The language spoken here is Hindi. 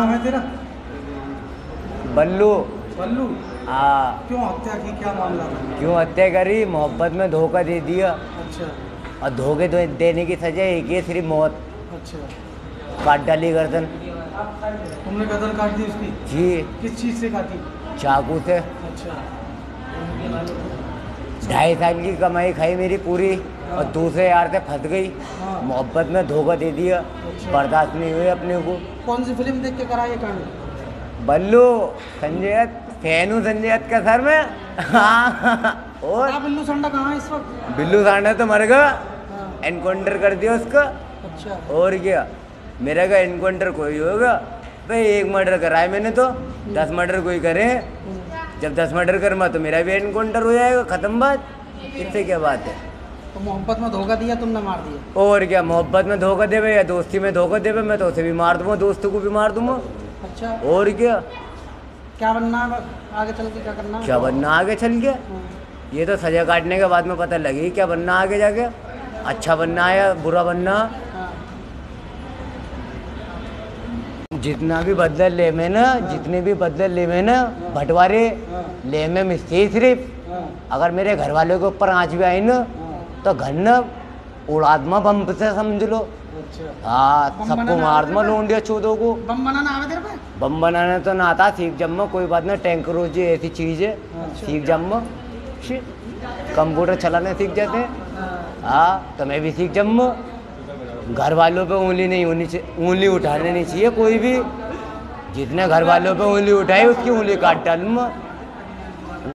नाम है तेरा? बल्लू। बल्लू? हाँ। क्यों हत्या की क्या मामला था? क्यों हत्या करी? मोहब्बत में धोखा दे दिया। अच्छा। और धोखे दे, देने की सजा एक ही सिर्फ़ मौत। अच्छा। काट डाली गर्दन। तुमने गर्दन काट दी उसकी? जी। किस चीज़ से काटी? चाकू से। अच्छा। ढाई साल की कमाई खाई मेरी पूरी। और दूसरे यार से फंस गई। हाँ। मोहब्बत में धोखा दे दिया। बर्दाश्त नहीं हुई अपने को। कौन सी फ़िल्म देख के करा ये कांड बल्लू संजय फ़ैन हूँ संजय का सर में। हाँ। और बिल्लू संडा कहाँ है इस वक्त? बिल्लू सांडा तो मर गया। हाँ। एनकाउंटर कर दिया उसका। अच्छा। और क्या? मेरा का एनकाउंटर कोई होगा। भाई एक मर्डर करा है मैंने तो। दस मर्डर कोई करे। हम्म। जब दस मर्डर करूँगा तो मेरा भी एनकाउंटर हो जाएगा। ख़त्म बात। इससे क्या बात है? तो मोहब्बत में धोखा दिया तुमने मार दिया। और क्या मोहब्बत में धोखा देवे या दोस्ती में धोखा देवे? मैं तो उसे भी मार दूँगा दोस्तों को भी मार दूँगा। अच्छा। और क्या? क्या बनना है आगे चल के क्या करना? क्या बनना आगे चल के? हाँ, ये तो सजा काटने के बाद में पता लगी क्या बनना आगे जाके। अच्छा बनना है या बुरा बनना। हाँ, जितना भी बदला ले में ना जितने भी बदले ले में ना बंटवारे हाँ, ले में मिस्त्री सिर्फ़। हाँ, अगर मेरे घर वालों के ऊपर आँच भी आई ना तो घर न उड़ादमा बम से समझ लो। अच्छा। हाँ सबको मार है? लोंडिया चूदों को। बम बनाना आवे तेरे पे? बम बनाना तो ना आता सीख जम्मा कोई बात नहीं टैंकर हो जी ऐसी चीज़ है अच्छा। सीख जम्मा। कंप्यूटर चलाने सीख जाते हैं। हाँ, हाँ तो मैं भी सीख जम्मा। घर वालों पे उंगली नहीं होनी चाहिए उंगली उठाने नहीं चाहिए कोई भी। जितने घर वालों पे उंगली उठाई उसकी उंगली काट डालूँगा।